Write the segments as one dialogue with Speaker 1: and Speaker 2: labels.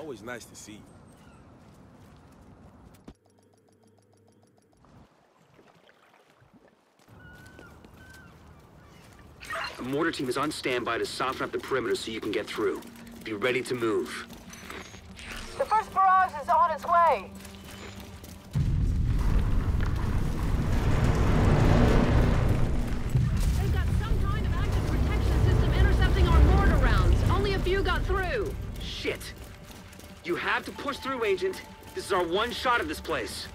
Speaker 1: Always nice to see you.
Speaker 2: The mortar team is on standby to soften up the perimeter so you can get through. Be ready to move.
Speaker 3: The first barrage is on its way.
Speaker 4: They've got some kind of active protection system intercepting our mortar rounds. Only a few got through.
Speaker 2: Shit. You have to push through, Agent. This is our one shot at this place.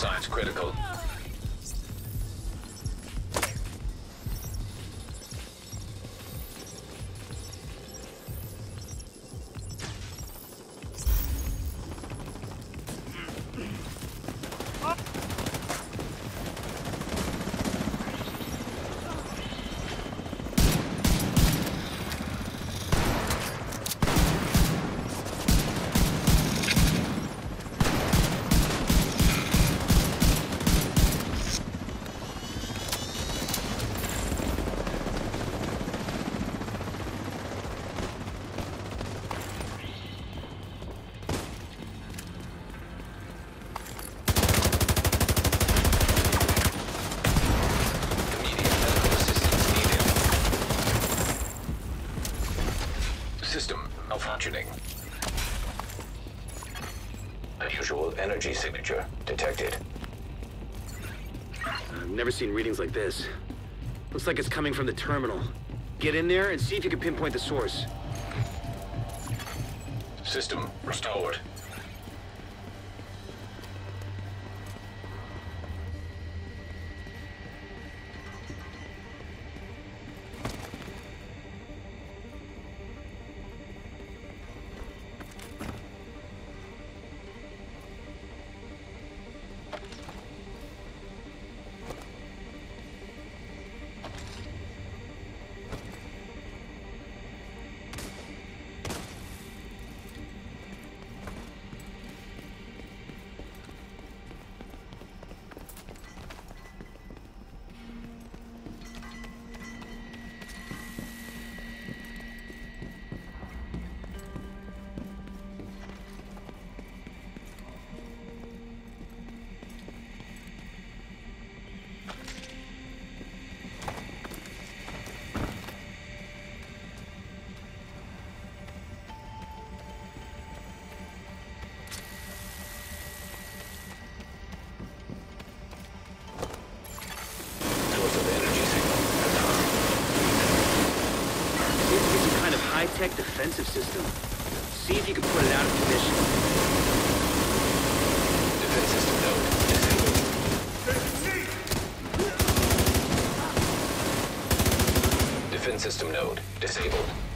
Speaker 5: Signs critical. System malfunctioning. Unusual energy signature detected.
Speaker 2: I've never seen readings like this. Looks like it's coming from the terminal. Get in there and see if you can pinpoint the source.
Speaker 5: System restored.
Speaker 2: High-tech defensive system. See if you can put it out of commission.
Speaker 5: Defense system node disabled. Defense system node disabled.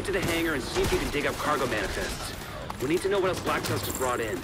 Speaker 2: Head to the hangar and see if you can dig up cargo manifests. We need to know what else Black Tusk has brought in.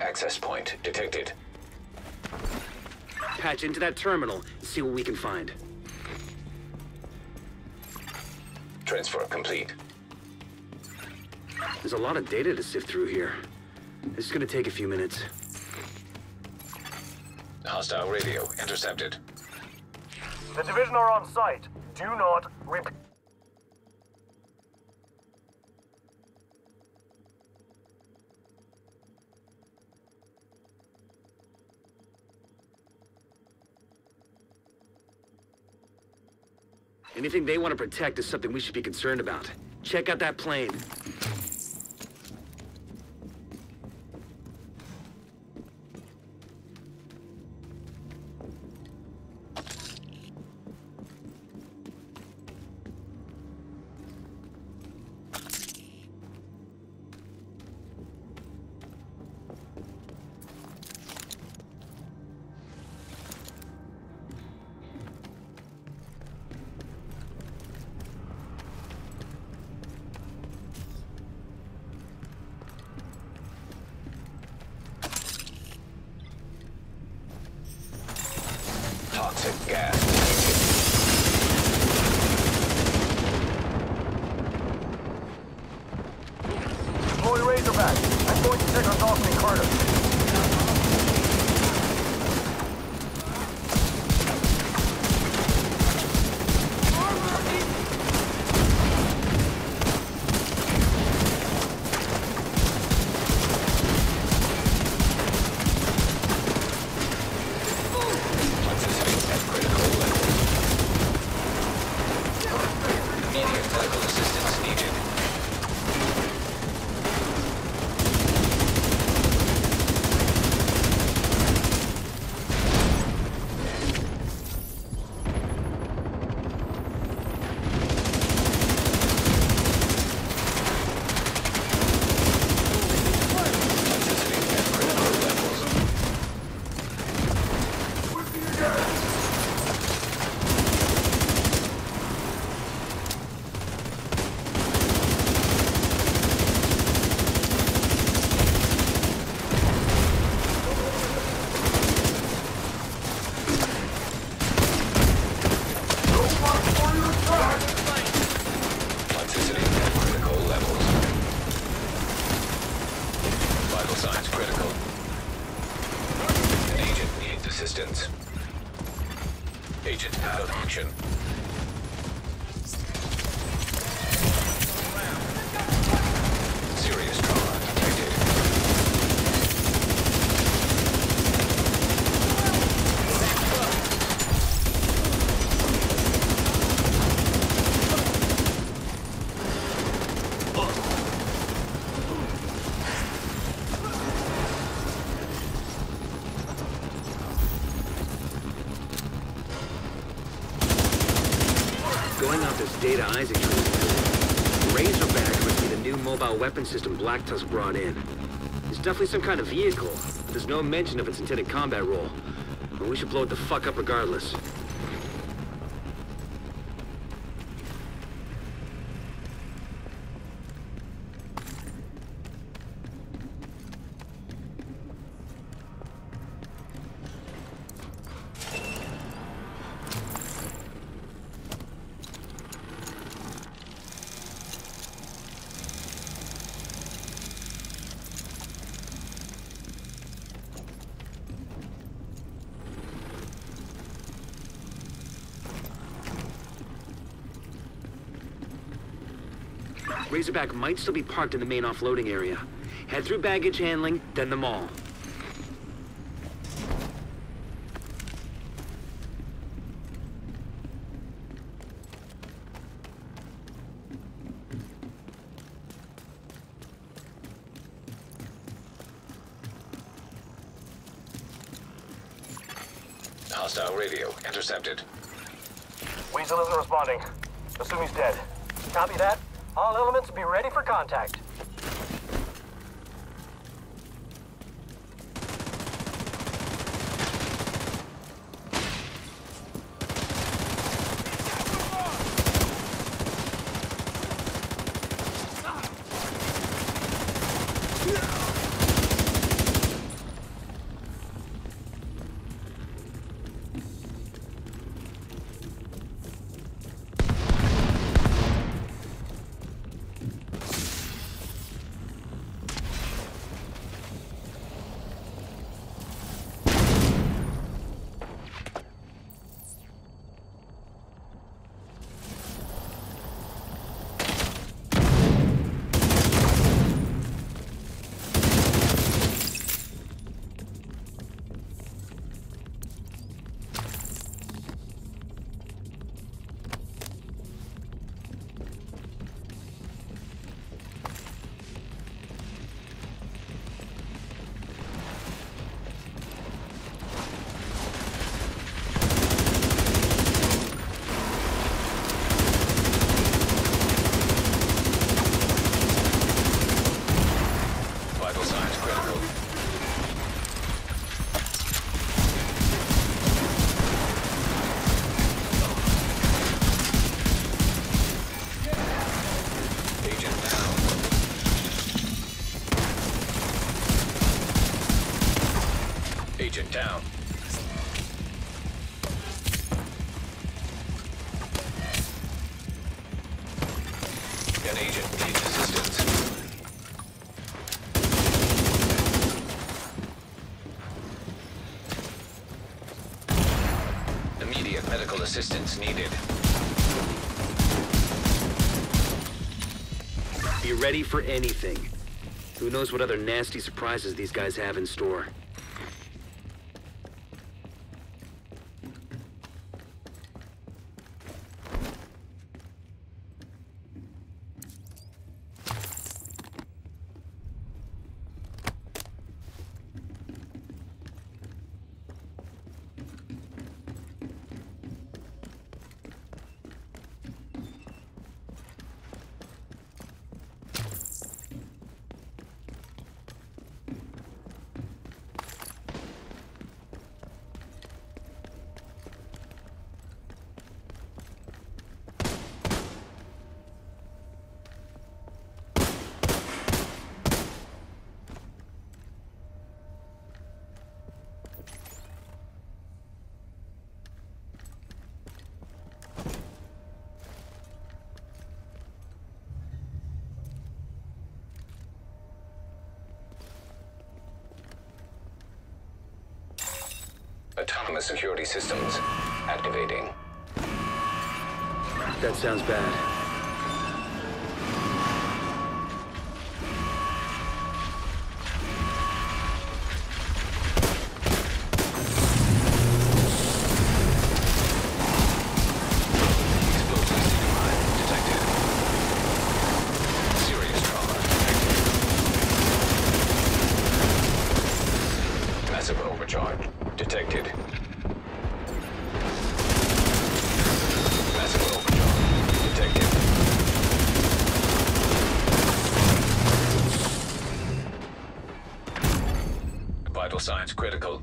Speaker 5: Access point detected.
Speaker 2: Patch into that terminal and see what we can find.
Speaker 5: Transfer complete.
Speaker 2: There's a lot of data to sift through here. This is gonna take a few minutes.
Speaker 5: Hostile radio intercepted.
Speaker 1: The division are on site. Do not
Speaker 2: Anything they want to protect is something we should be concerned about. Check out that plane.
Speaker 5: Detected.
Speaker 1: Deploy Razorback. I'm going to check on Dawson Carter.
Speaker 2: System Black Tusk brought in. It's definitely some kind of vehicle, but there's no mention of its intended combat role. But we should blow it the fuck up regardless. Razorback might still be parked in the main offloading area. Head through baggage handling, then the mall.
Speaker 5: Hostile radio intercepted.
Speaker 1: Weasel isn't responding. Assume he's dead.
Speaker 6: Copy that. All elements be ready for
Speaker 5: medical assistance needed.
Speaker 2: Be ready for anything. Who knows what other nasty surprises these guys have in store.
Speaker 5: Autonomous security systems activating.
Speaker 2: That sounds bad.
Speaker 5: Critical.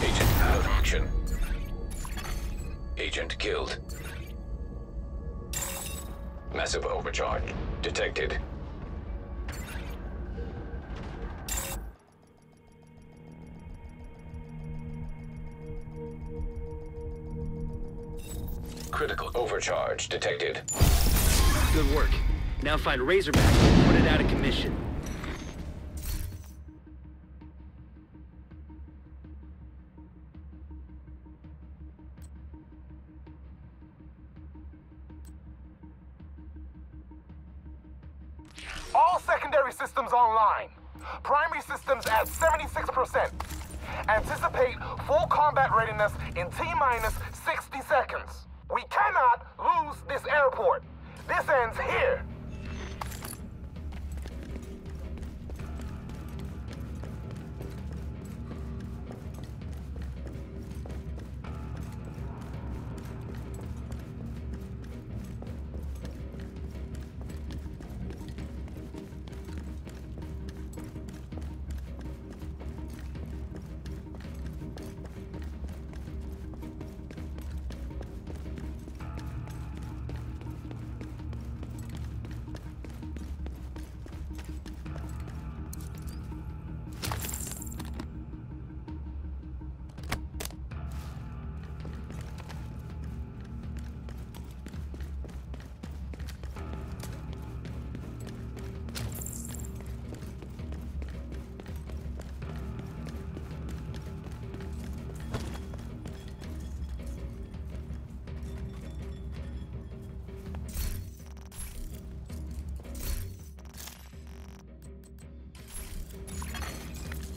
Speaker 5: Agent out of action. Agent killed. Massive overcharge detected. Critical overcharge detected.
Speaker 2: Good work. Now find Razorback and put it out of commission.
Speaker 1: All secondary systems online. Primary systems at 76%. Anticipate full combat readiness in T-minus 60 seconds. We cannot lose this airport. This ends here.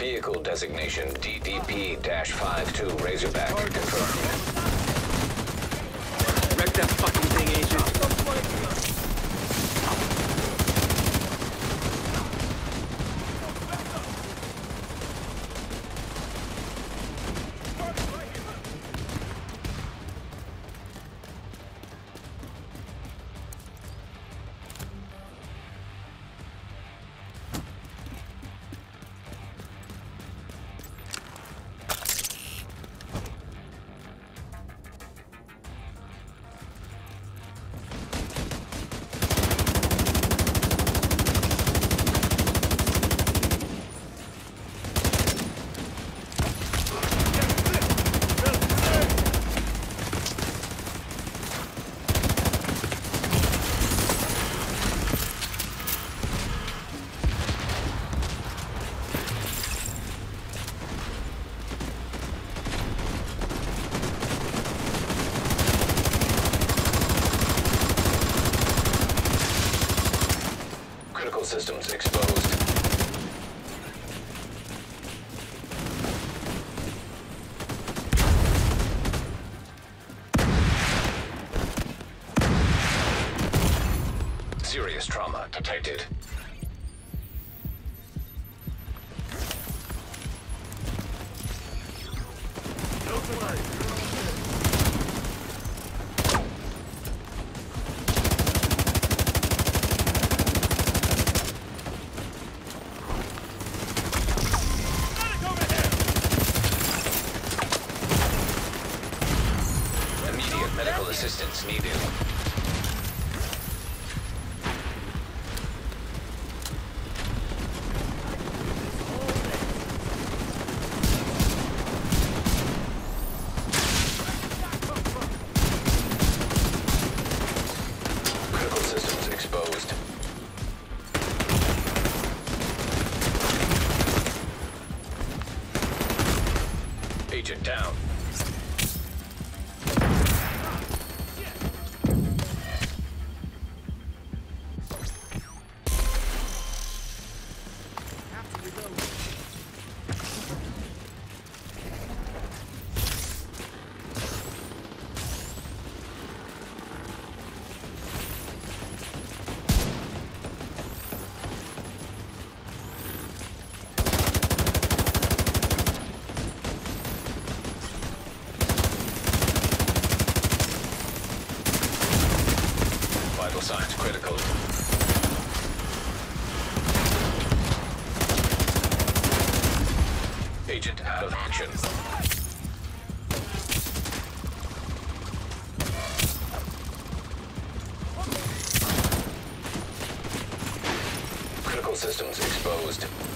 Speaker 5: Vehicle designation DDP-52 Razorback confirmed.
Speaker 2: Wreck that fucking thing, Agent.
Speaker 5: Exposed. Serious trauma detected. Agent out of action. Critical systems exposed.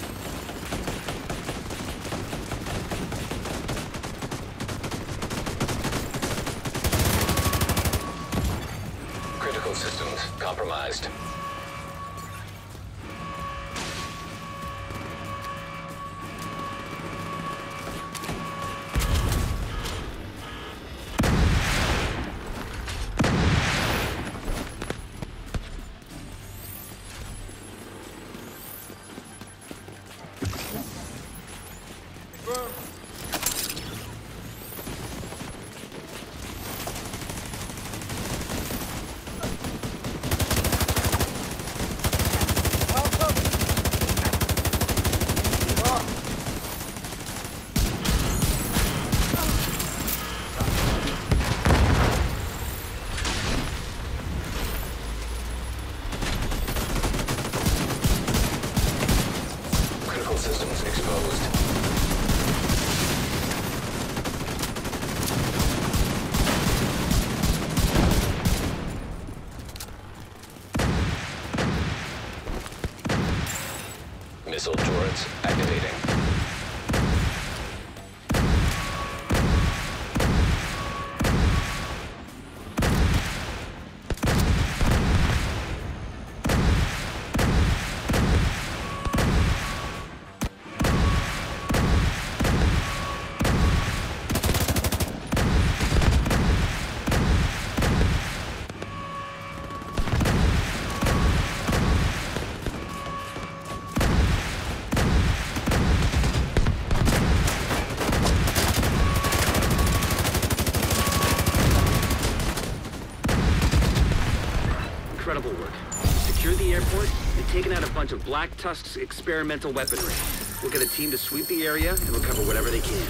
Speaker 2: Black Tusk's experimental weaponry. We'll get a team to sweep the area and recover whatever they can.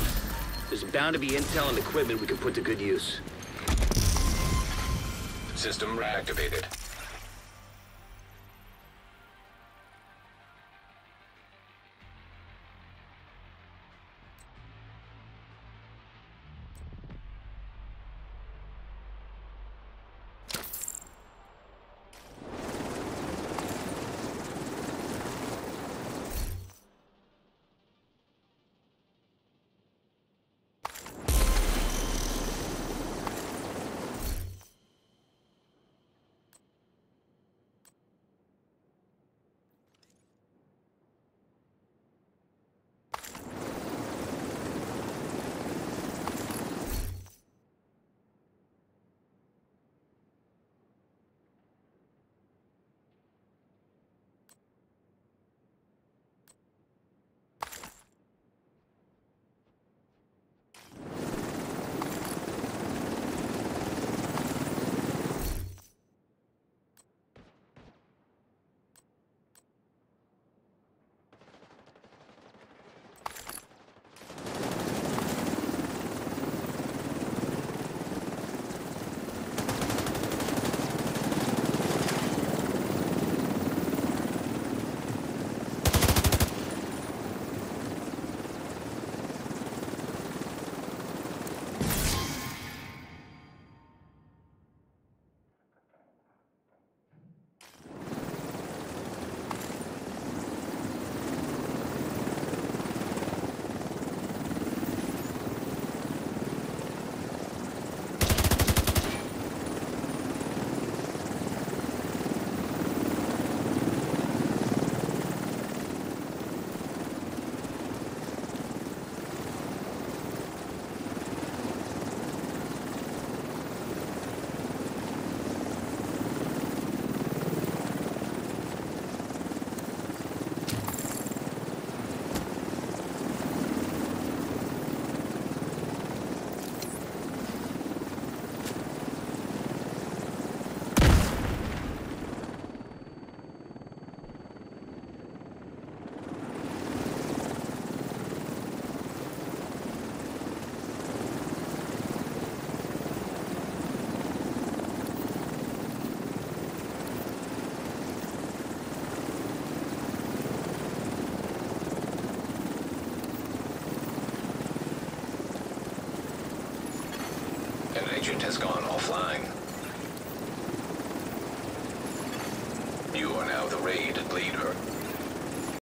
Speaker 2: There's bound to be intel and equipment we can put to good use.
Speaker 5: System reactivated.